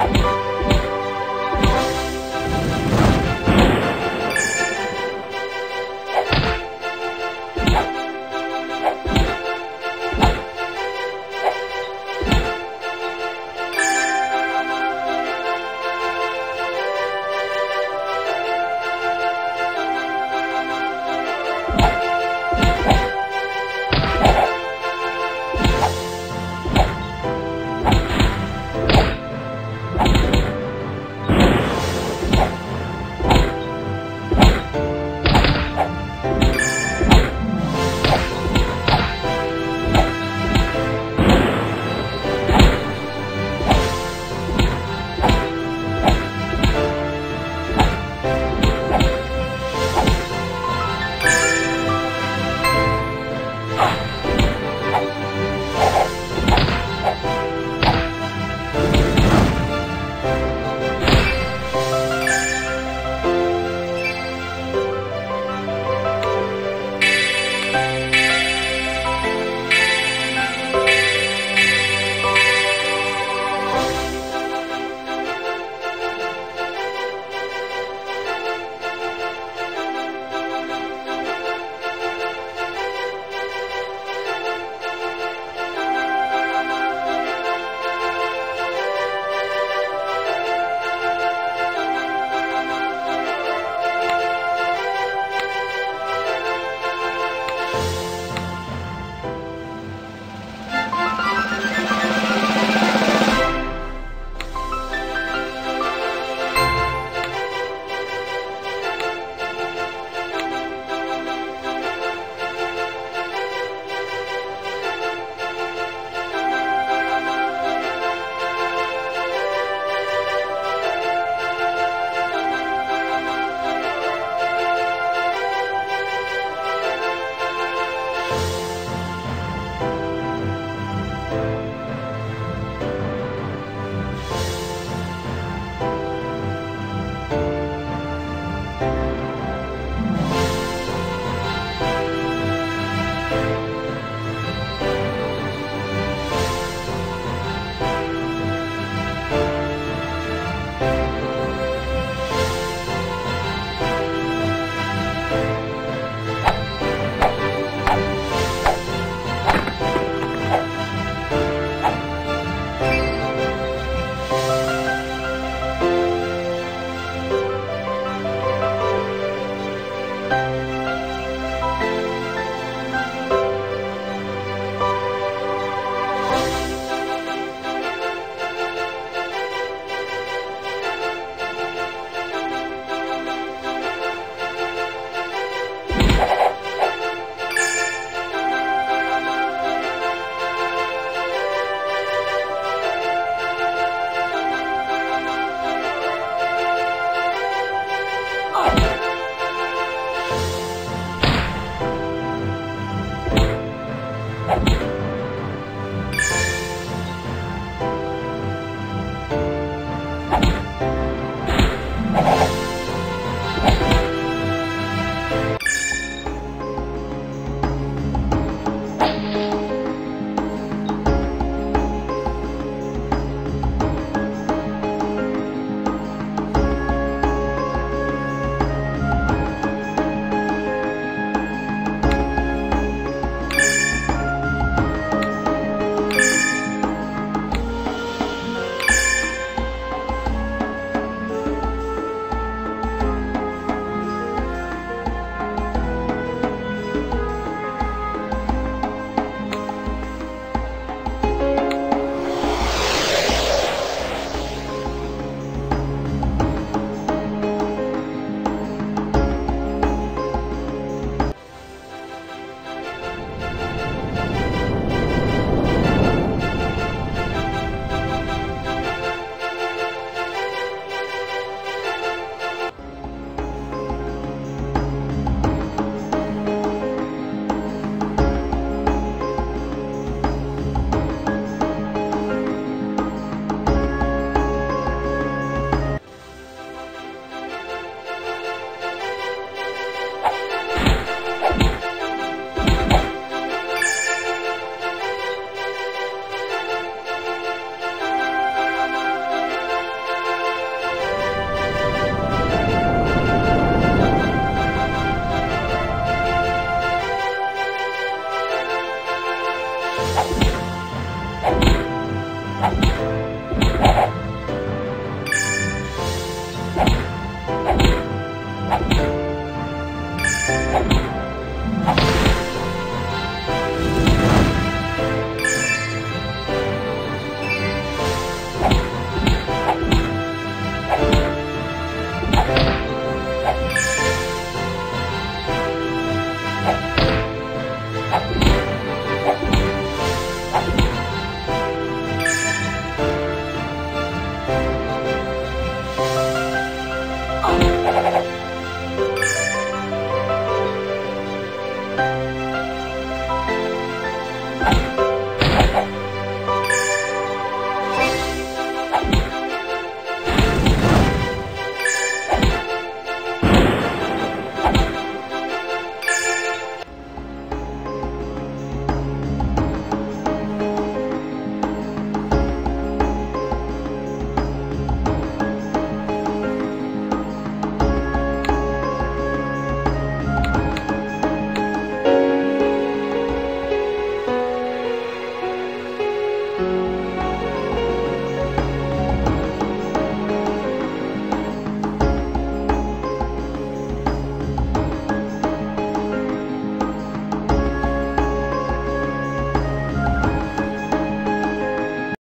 Bye.